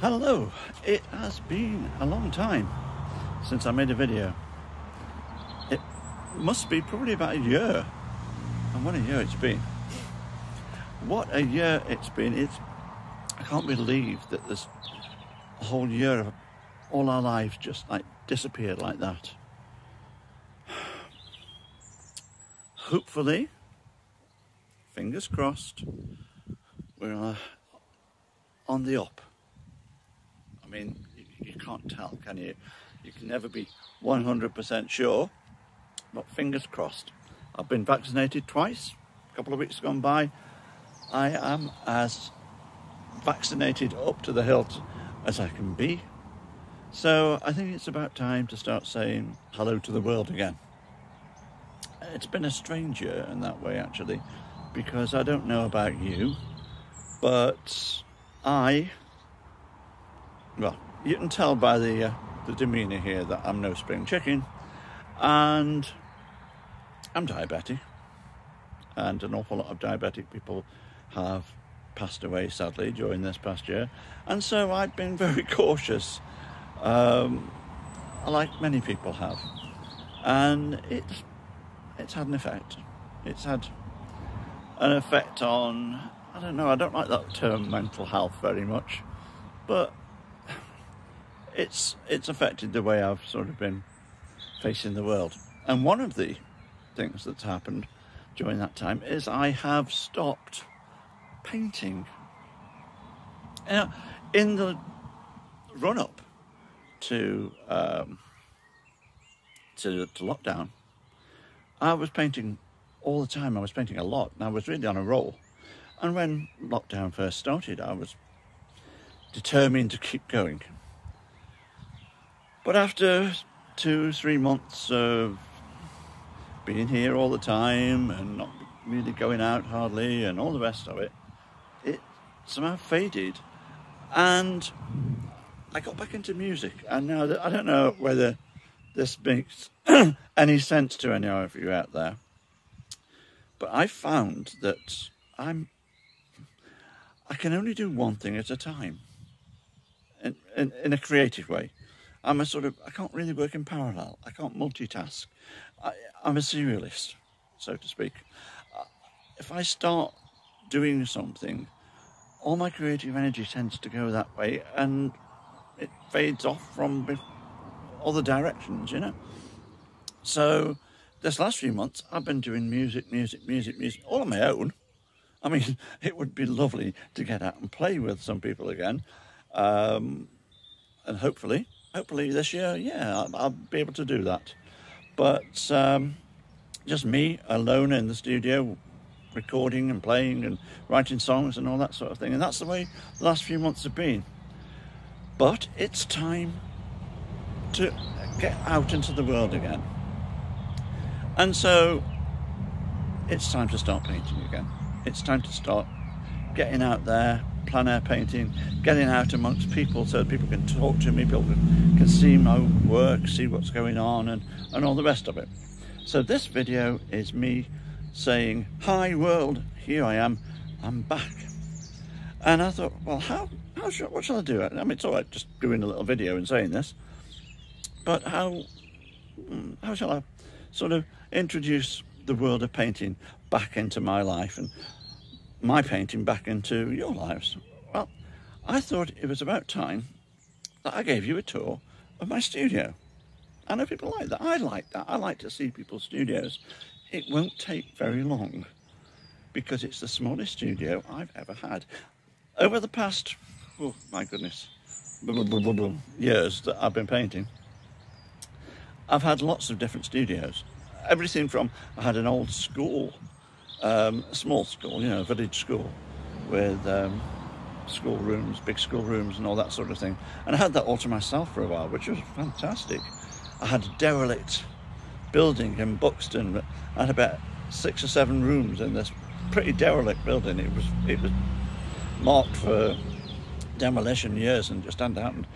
Hello, it has been a long time since I made a video. It must be probably about a year. And what a year it's been. What a year it's been. It's I can't believe that this whole year of all our lives just like disappeared like that. Hopefully, fingers crossed, we're uh, on the up. I mean, you, can't tell, can you? You can never be 100% sure, but fingers crossed. I've been vaccinated twice, a couple of weeks gone by. I am as vaccinated up to the hilt as I can be. So I think it's about time to start saying hello to the world again. It's been a strange year in that way, actually, because I don't know about you, but I well, you can tell by the uh, the demeanour here that I'm no spring chicken, and I'm diabetic, and an awful lot of diabetic people have passed away sadly during this past year, and so I've been very cautious, um, like many people have, and it's it's had an effect. It's had an effect on I don't know. I don't like that term mental health very much, but it's it's affected the way I've sort of been facing the world. And one of the things that's happened during that time is I have stopped painting. Now, in the run up to um, to, to lockdown, I was painting all the time. I was painting a lot, and I was really on a roll. And when lockdown first started, I was determined to keep going. But after two, three months of being here all the time and not really going out hardly and all the rest of it, it somehow faded. And I got back into music. And now that, I don't know whether this makes any sense to any of you out there, but I found that I'm I can only do one thing at a time in, in, in a creative way. I'm a sort of, I can't really work in parallel. I can't multitask. I, am a serialist, so to speak. Uh, if I start doing something, all my creative energy tends to go that way and it fades off from other directions, you know? So, this last few months, I've been doing music, music, music, music, all on my own. I mean, it would be lovely to get out and play with some people again. Um, and hopefully, hopefully this year, yeah, I'll, I'll be able to do that. But um, just me alone in the studio, recording and playing and writing songs and all that sort of thing. And that's the way the last few months have been. But it's time to get out into the world again. And so it's time to start painting again. It's time to start getting out there, plein air painting, getting out amongst people so people can talk to me, people can see my work, see what's going on, and, and all the rest of it. So this video is me saying, Hi world, here I am, I'm back. And I thought, well, how, how shall, what shall I do? I mean, it's all right just doing a little video and saying this, but how, hmm, how shall I sort of introduce the world of painting back into my life and my painting back into your lives. Well, I thought it was about time that I gave you a tour of my studio. I know people like that. I like that. I like to see people's studios. It won't take very long because it's the smallest studio I've ever had. Over the past, oh my goodness, years that I've been painting, I've had lots of different studios. Everything from, I had an old school um, a small school, you know, a village school with um, school rooms, big school rooms, and all that sort of thing. And I had that all to myself for a while, which was fantastic. I had a derelict building in Buxton. I had about six or seven rooms in this pretty derelict building. It was it was marked for demolition years and just hadn't happened.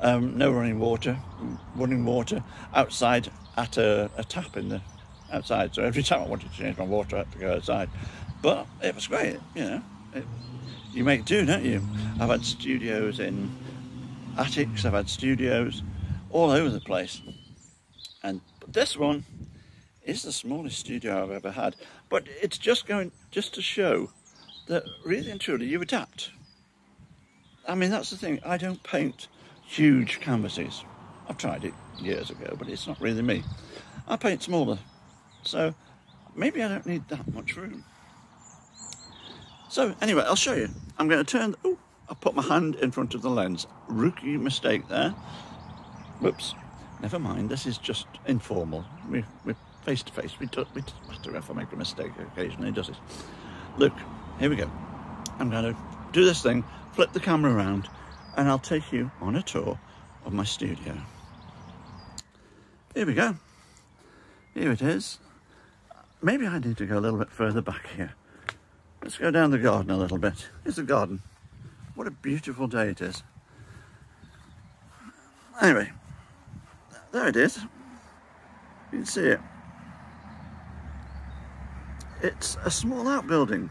Um, no running water, running water outside at a, a tap in the outside. So every time I wanted to change my water, I had to go outside. But it was great, you know. It, you make do, don't you? I've had studios in attics, I've had studios all over the place. And this one is the smallest studio I've ever had. But it's just going just to show that really and truly you adapt. I mean, that's the thing. I don't paint huge canvases. I've tried it years ago, but it's not really me. I paint smaller. So maybe I don't need that much room. So anyway, I'll show you. I'm going to turn, oh, I put my hand in front of the lens. Rookie mistake there. Whoops. Never mind, this is just informal. We, we're face to face. We do, we if I make a mistake occasionally, does it? Look, here we go. I'm going to do this thing, flip the camera around, and I'll take you on a tour of my studio. Here we go. Here it is. Maybe I need to go a little bit further back here. Let's go down the garden a little bit. Here's the garden. What a beautiful day it is. Anyway, there it is. You can see it. It's a small outbuilding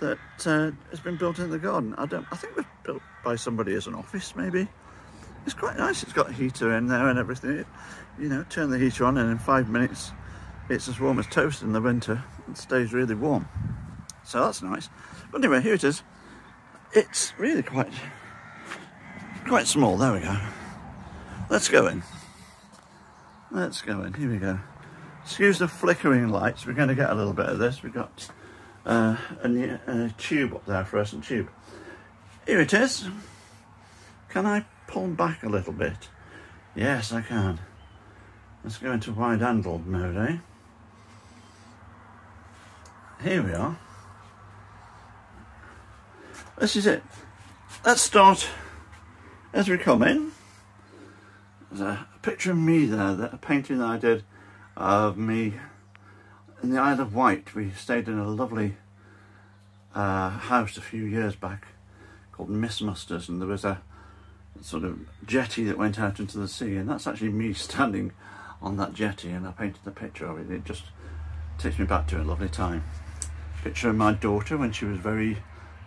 that uh, has been built in the garden. I don't. I think it was built by somebody as an office, maybe. It's quite nice. It's got a heater in there and everything. You know, turn the heater on, and in five minutes, it's as warm as toast in the winter. It stays really warm, so that's nice. But anyway, here it is. It's really quite quite small. There we go. Let's go in. Let's go in. Here we go. Excuse the flickering lights. We're going to get a little bit of this. We've got uh, a, a tube up there, fluorescent tube. Here it is. Can I pull back a little bit? Yes, I can. Let's go into wide angle mode, eh? Here we are. This is it. Let's start as we come in. There's a picture of me there, that a painting that I did of me in the Isle of Wight. We stayed in a lovely uh, house a few years back called Miss Musters and there was a sort of jetty that went out into the sea and that's actually me standing on that jetty and I painted the picture of it. It just takes me back to a lovely time. Picture of my daughter when she was very,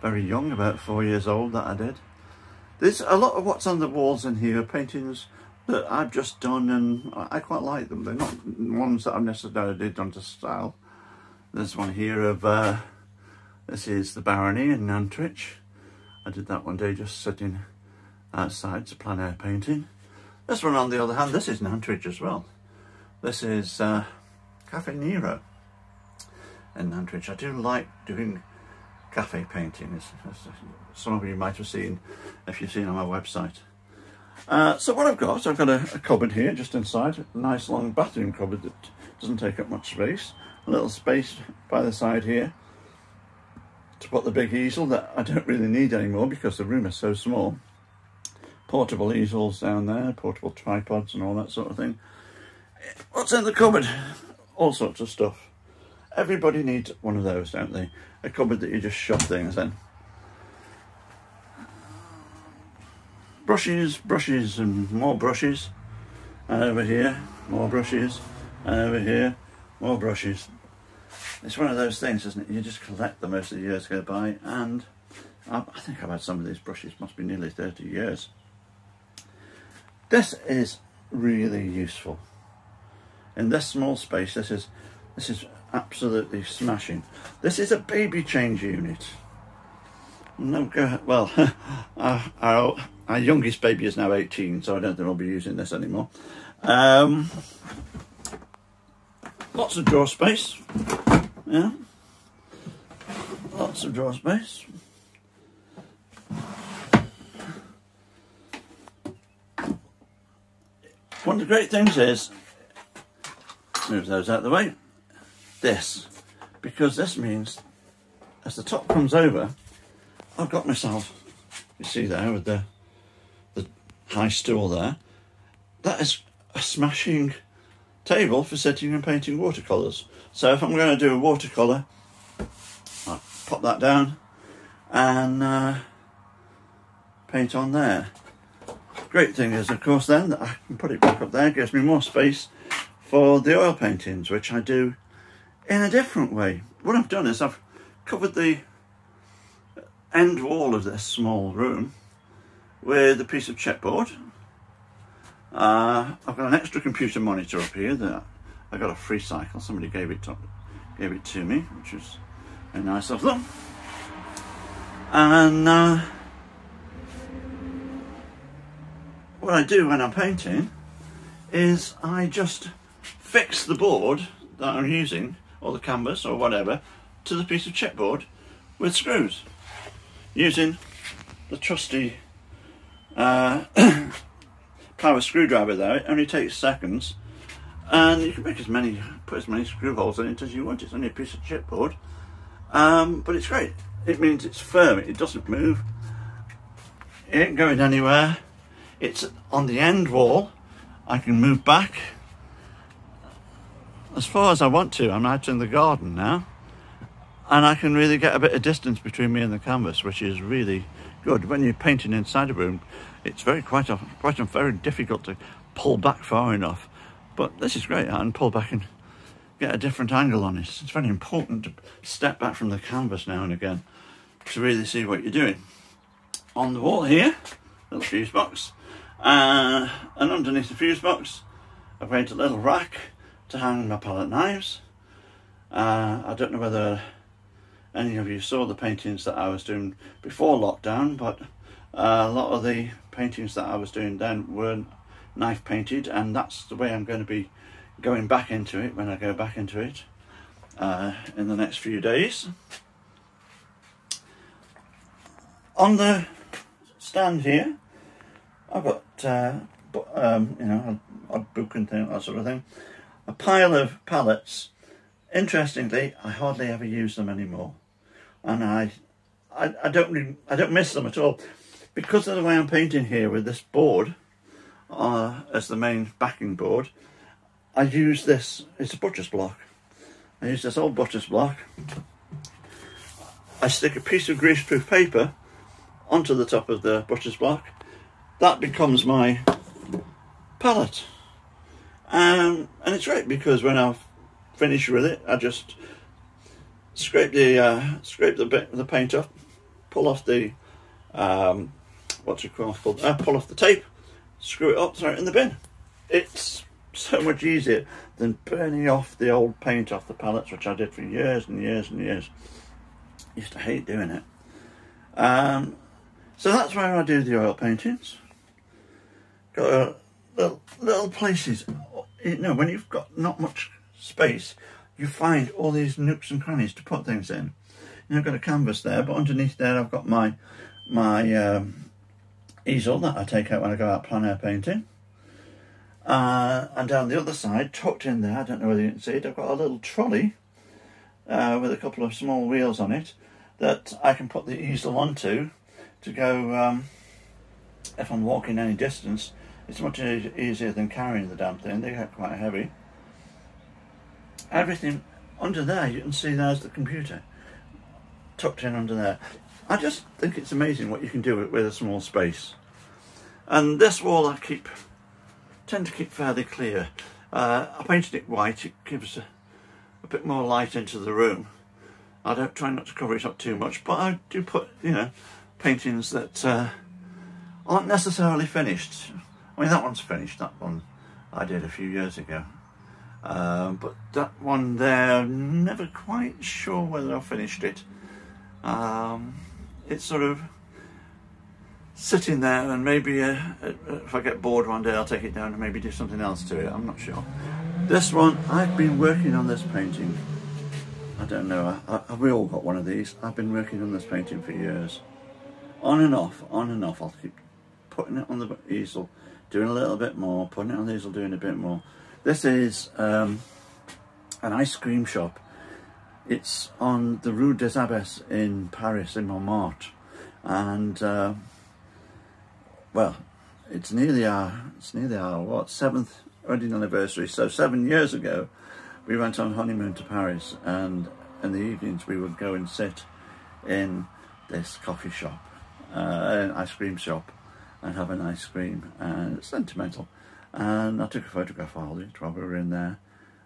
very young, about four years old that I did. There's a lot of what's on the walls in here, paintings that I've just done and I quite like them. They're not ones that I've necessarily done to style. There's one here of, uh, this is the Barony in Nantwich. I did that one day just sitting outside to plein air painting. This one on the other hand, this is Nantwich as well. This is uh, Caffè Nero in Nantwich. I do like doing cafe painting, as, some of you might have seen if you've seen on my website. Uh, so what I've got, I've got a, a, cupboard here just inside, a nice long bathroom cupboard that doesn't take up much space. A little space by the side here to put the big easel that I don't really need anymore because the room is so small. Portable easels down there, portable tripods and all that sort of thing. What's in the cupboard? All sorts of stuff. Everybody needs one of those, don't they? A cupboard that you just shove things in. brushes, brushes and more brushes. And over here, more brushes. And over here, more brushes. It's one of those things, isn't it? You just collect them as the years go by. And I, I think I've had some of these brushes, must be nearly 30 years. This is really useful. In this small space, this is this is absolutely smashing. This is a baby change unit. No, go well, our, our, our, youngest baby is now 18, so I don't think I'll be using this anymore. Um, lots of drawer space, yeah, lots of drawer space. One of the great things is, move those out of the way, this, because this means as the top comes over, I've got myself, you see there with the, the high stool there, that is a smashing table for sitting and painting watercolours. So if I'm going to do a watercolour, I'll pop that down and uh, paint on there. Great thing is, of course, then that I can put it back up there, gives me more space for the oil paintings, which I do in a different way. What I've done is I've covered the end wall of this small room with a piece of chipboard Uh, I've got an extra computer monitor up here that I got a Freecycle. Somebody gave it to, gave it to me, which is very nice of them. And uh, what I do when I'm painting is I just fix the board that I'm using, or the canvas or whatever, to the piece of chipboard with screws using the trusty uh, power screwdriver there. It only takes seconds and you can make as many, put as many screw holes in it as you want. It's only a piece of chipboard, um, but it's great. It means it's firm, it doesn't move, it ain't going anywhere. It's on the end wall. I can move back as far as I want to. I'm out in the garden now and I can really get a bit of distance between me and the canvas, which is really good. When you're painting inside a room, it's very quite often, quite very difficult to pull back far enough. But this is great. I can pull back and get a different angle on it. It's very important to step back from the canvas now and again to really see what you're doing. On the wall here, little fuse box, uh, and underneath the fuse box, I've made a little rack to hang my palette knives. Uh, I don't know whether any of you saw the paintings that I was doing before lockdown, but uh, a lot of the paintings that I was doing then were knife painted, and that's the way I'm going to be going back into it when I go back into it uh, in the next few days. On the stand here, I've got uh, um, you know a, book and thing, that sort of thing, a pile of palettes. Interestingly, I hardly ever use them anymore and I, I, I don't I don't miss them at all because of the way I'm painting here with this board uh, as the main backing board. I use this. It's a butcher's block. I use this old butcher's block. I stick a piece of greaseproof paper onto the top of the butcher's block. That becomes my palette. Um, and it's great because when I've finished with it, I just scrape the uh, scrape the bit the paint off, pull off the um, what's it called? Uh, pull off the tape, screw it up, throw it in the bin. It's so much easier than burning off the old paint off the palettes, which I did for years and years and years. I Used to hate doing it. Um, so that's where I do the oil paintings. Got a little, little places. You know, when you've got not much space, you find all these nooks and crannies to put things in. You know, I've got a canvas there, but underneath there I've got my my um, easel that I take out when I go out plein air painting. Uh, and down the other side, tucked in there, I don't know whether you can see it, I've got a little trolley uh, with a couple of small wheels on it that I can put the easel onto to go, um, if I'm walking any distance, it's much easier than carrying the damn thing, they get quite heavy everything under there, you can see there's the computer tucked in under there. I just think it's amazing what you can do with, with a small space. And this wall I keep, tend to keep fairly clear. Uh, I painted it white, it gives a, a, bit more light into the room. I don't try not to cover it up too much, but I do put, you know, paintings that uh, aren't necessarily finished. I mean, that one's finished, that one I did a few years ago. Um, but that one there, never quite sure whether I finished it. Um, it's sort of sitting there and maybe uh, uh, if I get bored one day I'll take it down and maybe do something else to it, I'm not sure. This one, I've been working on this painting. I don't know, I, I, we all got one of these. I've been working on this painting for years. On and off, on and off. I'll keep putting it on the easel, doing a little bit more, putting it on the easel, doing a bit more. This is um, an ice cream shop. It's on the Rue des Abbesses in Paris, in Montmartre. And, uh, well, it's nearly our, it's nearly our, what, seventh wedding anniversary. So seven years ago, we went on honeymoon to Paris and in the evenings we would go and sit in this coffee shop, uh, an ice cream shop and have an ice cream and it's sentimental and I took a photograph of it while we were in there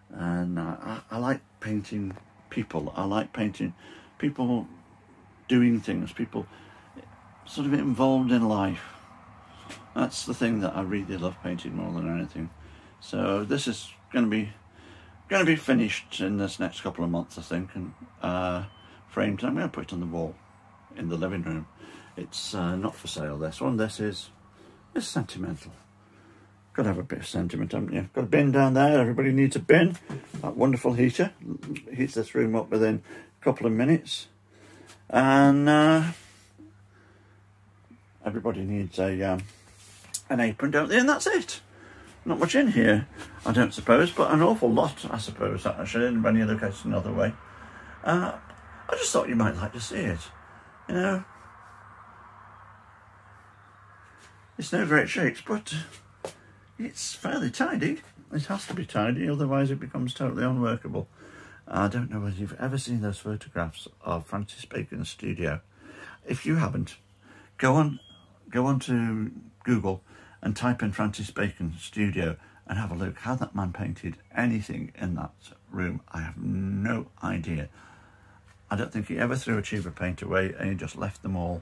and I, I, like painting people I like painting people doing things people sort of involved in life That's the thing that I really love painting more than anything. So this is going to be going to be finished in this next couple of months, I think, and uh, framed. I'm going to put it on the wall in the living room. It's uh, not for sale. This one. This is it's sentimental. Got to have a bit of sentiment, haven't you? Got a bin down there. Everybody needs a bin. That wonderful heater heats this room up within a couple of minutes, and uh, everybody needs a um, an apron, don't they? And that's it. Not much in here, I don't suppose, but an awful lot, I suppose, actually, when you look at it another way. Uh, I just thought you might like to see it. You know, it's no great shakes, but it's fairly tidy. It has to be tidy, otherwise it becomes totally unworkable. I don't know whether you've ever seen those photographs of Francis Bacon's studio. If you haven't, go on, go on to Google and type in Francis Bacon studio and have a look how that man painted anything in that room. I have no idea. I don't think he ever threw a tube of paint away and he just left them all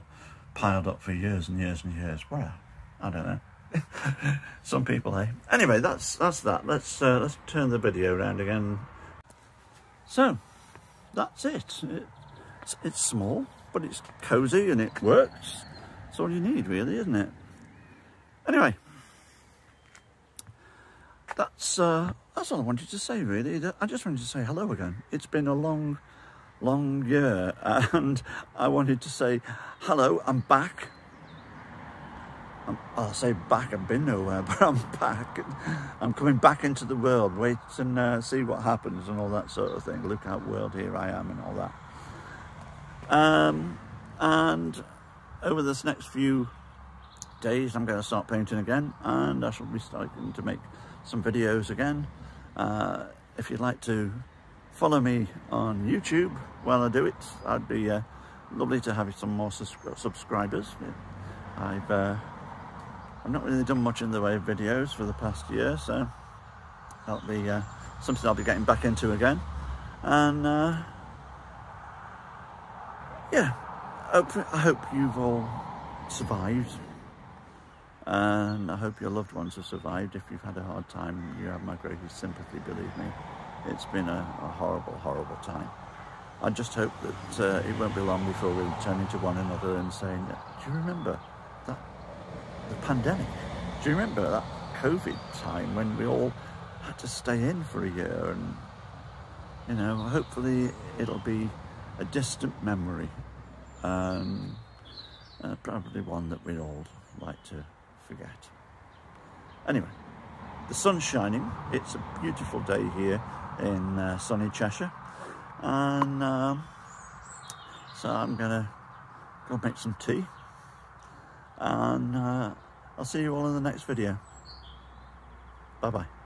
piled up for years and years and years. Well, I don't know. Some people, eh? Anyway, that's that's that. Let's uh, let's turn the video around again. So, that's it. It's, it's small, but it's cosy and it works. That's all you need, really, isn't it? Anyway, that's uh, that's all I wanted to say. Really, I just wanted to say hello again. It's been a long, long year, and I wanted to say hello. I'm back. I'll say back. I've been nowhere, but I'm back. I'm coming back into the world. Wait and uh, see what happens and all that sort of thing. Look out, world! Here I am, and all that. Um, and over this next few days I'm going to start painting again and I shall be starting to make some videos again. Uh, if you'd like to follow me on YouTube while I do it, I'd be uh, lovely to have some more subscribers. I've uh, I've not really done much in the way of videos for the past year, so that'll be uh, something I'll be getting back into again. And uh, yeah, I hope you've all survived and I hope your loved ones have survived. If you've had a hard time, you have my greatest sympathy, believe me. It's been a, a horrible, horrible time. I just hope that uh, it won't be long before we turn to one another and saying, do you remember the pandemic? Do you remember that COVID time when we all had to stay in for a year and, you know, hopefully it'll be a distant memory and uh, probably one that we all like to forget. Anyway, the sun's shining. It's a beautiful day here in uh, sunny Cheshire. And um, so I'm going to go make some tea. And uh, I'll see you all in the next video. Bye-bye.